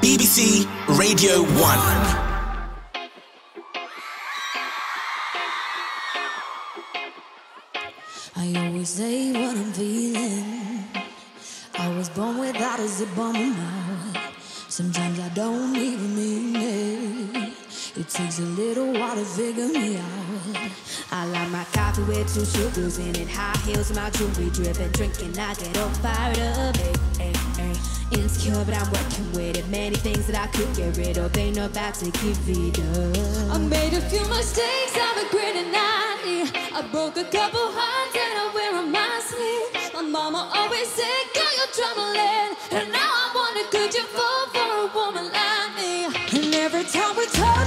BBC Radio 1. I always say what I'm feeling. I was born without a zip on my mouth. Sometimes I don't even mean it. It takes a little while to figure me out. I like my coffee with two sugars in it. High heels, my jewelry dripping. Drinking, I get all fired up. Hey, hey, hey. Insecure, but I'm working with it. Many things that I could get rid of. Ain't about to give it up. I made a few mistakes, I'm regretting nightly. I broke a couple hearts and I wear on my sleeve. My mama always said, girl, you're troubling. And now I wonder, could you fall for a woman like me? And every time we touch,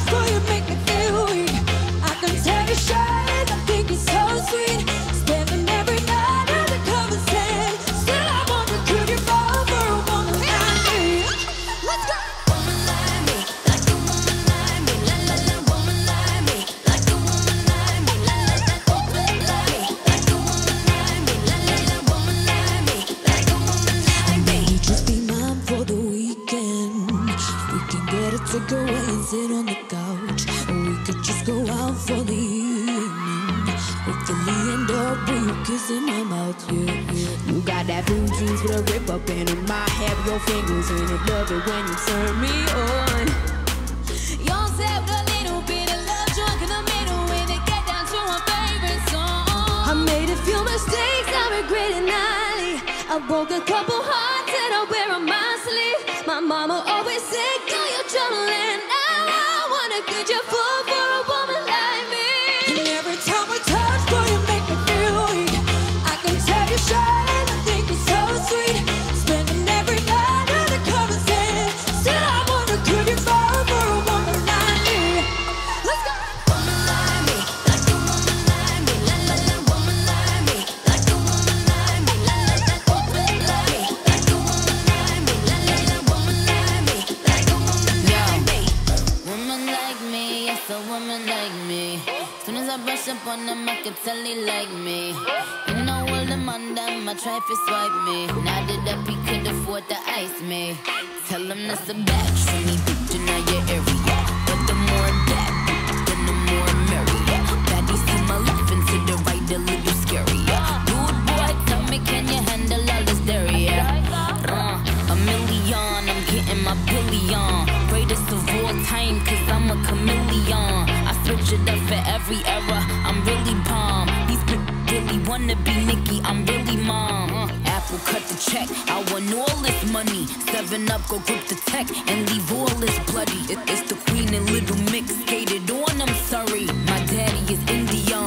We can get a takeaway and sit on the couch. Or we could just go out for the evening. Hopefully end up with you kissing my mouth, yeah, yeah. You got that blue jeans with a rip up in it. My hair, your fingers in it. Love it when you turn me on. Yourself a little bit of love drunk in the middle when it get down to our favorite song. I made a few mistakes, I regret it nightly. I broke a couple hearts and I wear on my sleeve. My mama always said, I brush up on them, I can tell he like me. You know all them on them, I try to swipe me. Now that up, he could afford to ice me. Tell him that's a batch for me, bitch, in your area. But the more that, then the more merrier. Baddies to my left and to the right, a little scarier. Dude, boy, tell me, can you handle all this dairy? Uh, a million, I'm getting my billion. Greatest of all time, cause really wanna be Nicki, I'm really mom. Apple cut the check, I want all this money. Seven up, go grip the tech and leave all this bloody. It- it's the queen and little mix, skated on, I'm sorry. My daddy is Indian,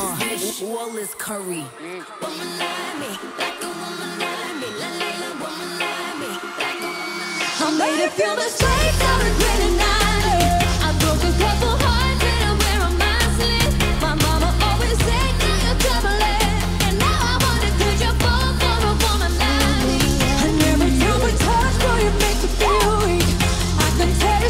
all this curry. I made a few mistakes, I regret